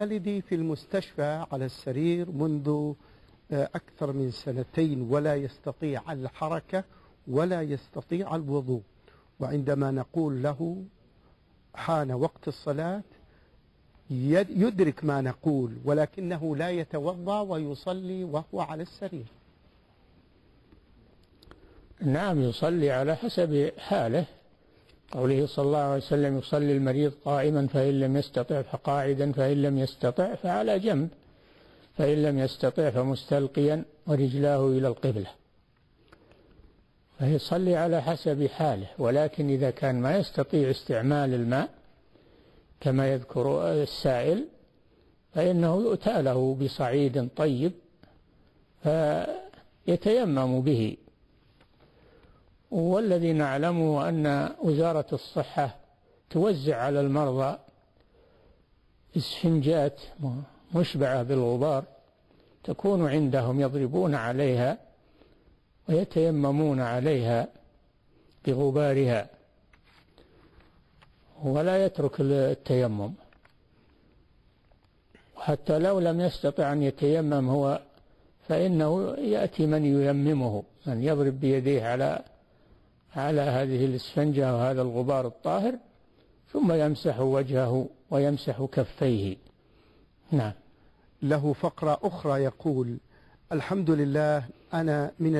والدي في المستشفى على السرير منذ آه، أكثر من سنتين ولا يستطيع الحركة ولا يستطيع الوضوء. وعندما نقول له حان وقت الصلاة يد- يدرك ما نقول ولكنه لا يتوضأ ويصلي وهو على السرير. نعم يصلي على حسب حاله. قوله صلى الله عليه وسلم يصلي المريض قائما فإن لم يستطع فقاعدا فإن لم يستطع فعلى جنب فإن لم يستطع فمستلقيا ورجلاه إلى القبلة. فيصلي على حسب حاله ولكن إذا كان ما يستطيع استعمال الماء كما يذكر السائل فإنه يؤتى له بصعيد طيب فيتيمم به. والذي نعلمه أن وزارة الصحة توزع على المرضى اسفنجات مشبعة بالغبار تكون عندهم يضربون عليها ويتيممون عليها بغبارها ولا يترك التيمم. وحتى لو لم يستطع أن يتيمم هو فإنه يأتي من ييممه من يضرب بيديه على على هذه الإسفنجة وهذا الغبار الطاهر ثم يمسح وجهه ويمسح كفيه. نعم. له فقرة أخرى يقول الحمد لله أنا من